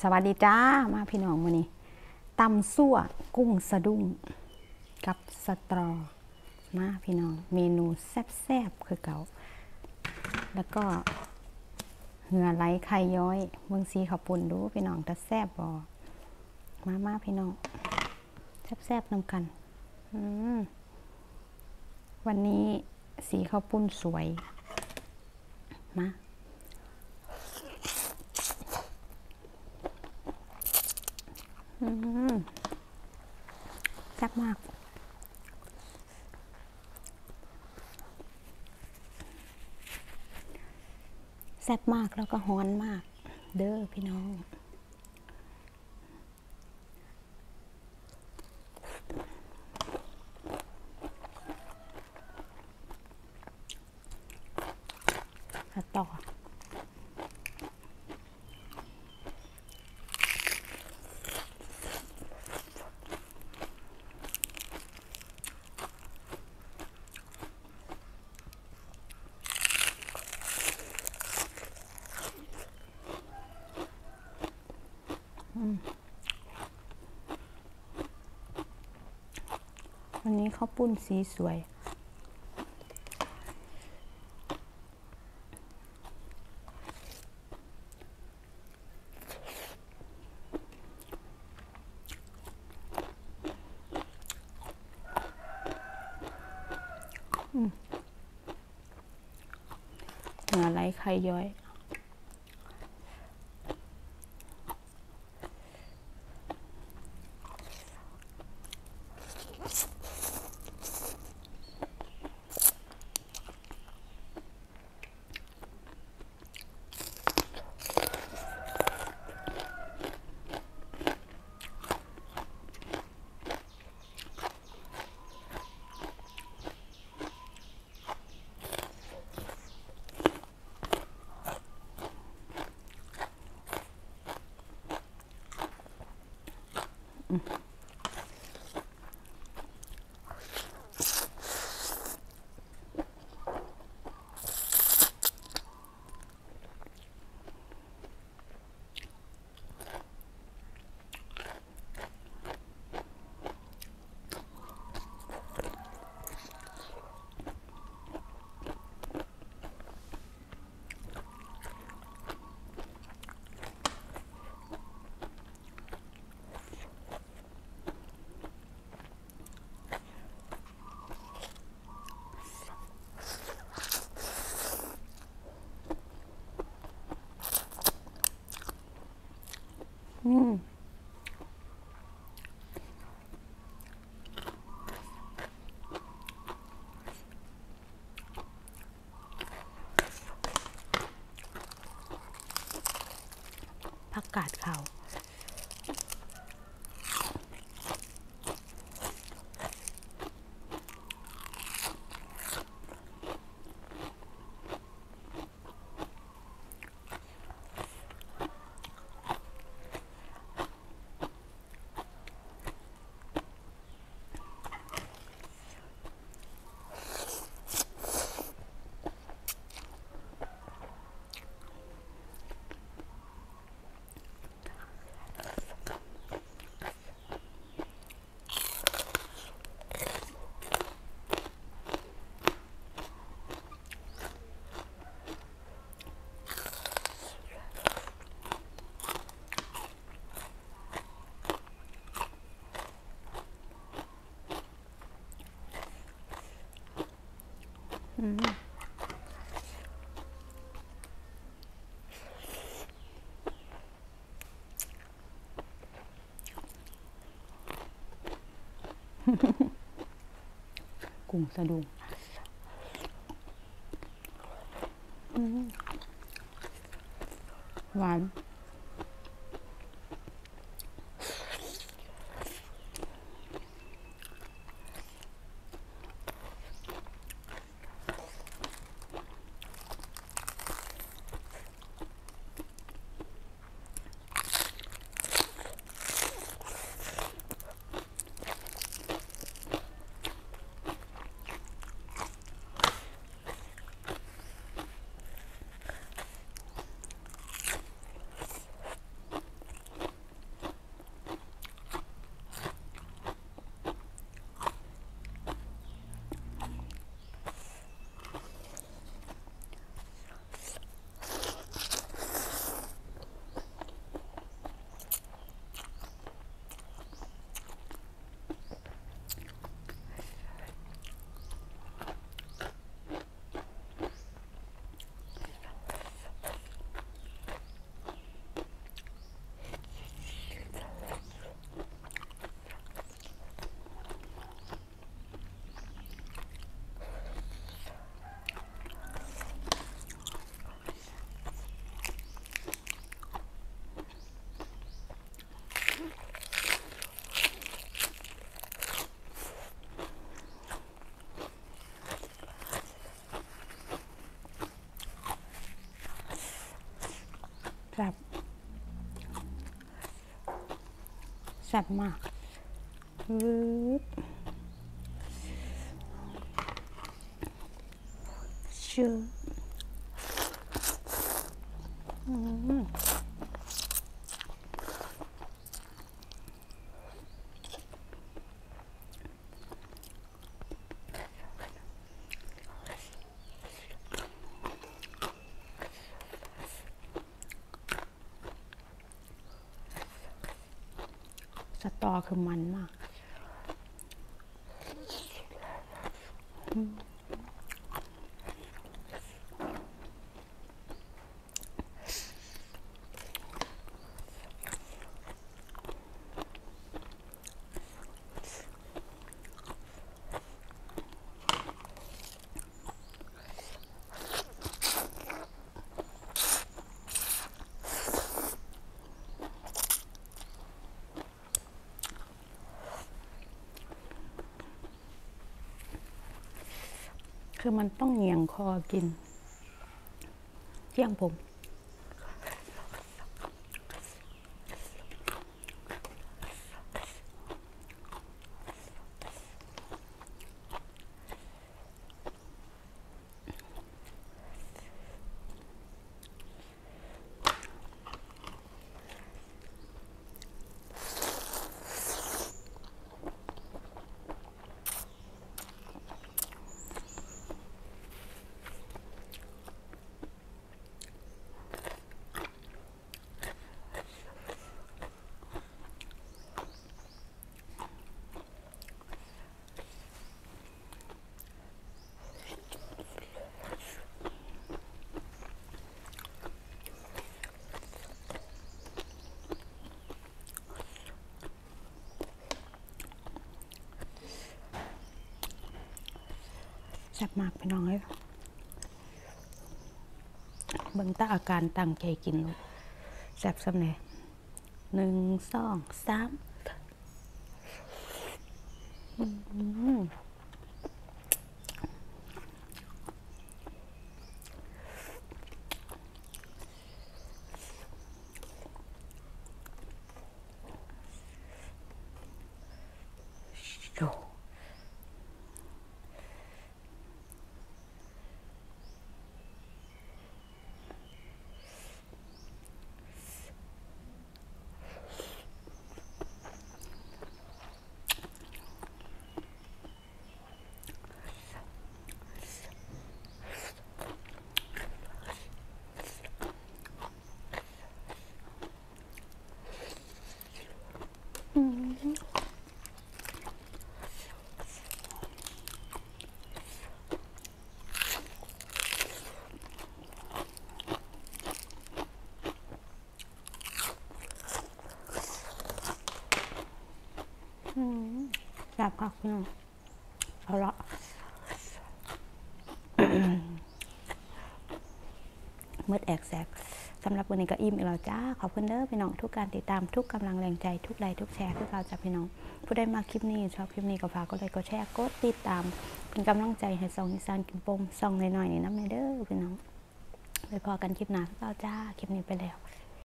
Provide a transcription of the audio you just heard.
สวัสดีจ้ามาพี่น้องมื้อนี้ตำซั่วกุ้งสะดุ้งกับสตรอมาพี่น้อง เมนูแซ่บๆคือเก่า แล้วก็เหงื่อไหลไข่ย้อยเมืองซีขับปุ่นดูพี่น้องแต่แซ่บบ่มามาพี่น้องแซ่บๆนำกันอืมวันนี้สีข้าวปุ้นสวยมา อืม แซ่บมาก แซ่บมากแล้วก็ฮ้อนมาก เด้อพี่น้องต่อ วันนี้ข้าวปุ้นสีสวย เหงื่อไหลไขย้อย อื กุ้งสะดุ้งอืมหวาน ซ่บมากชื่อมส ตอคือมันมาก คือมันต้องเหงียงคอกินเที่ยงผม แซ่บมากพี่น้องเอ้ยเบิ่งตาอาการตั้งใจกินลูกแซ่บซ้ำแน่หนึ่งสองสามอืมโอ้แซ่บค่ะพี่น้อง เอาละเมื่อแอกแซกสำหรับวันนี้ก็อิ่มอีกแล้วจ้า ขอบคุณเด้อพี่น้องทุกการติดตามทุกกำลังแรงใจทุกไลค์ทุกแชร์ทุกเราจากพี่น้อง ผู้ได้มาคลิปนี้ ชอบคลิปนี้ก็ฝากกดไลค์กดแชร์กดติดตาม เป็นกำลังใจให้ซองอีสานกินปมซองหน่อยๆนี่น้ำในเด้อพี่น้องไปพอกันคลิปหน้าทุกเราจ้าคลิปนี้ไปแล้ว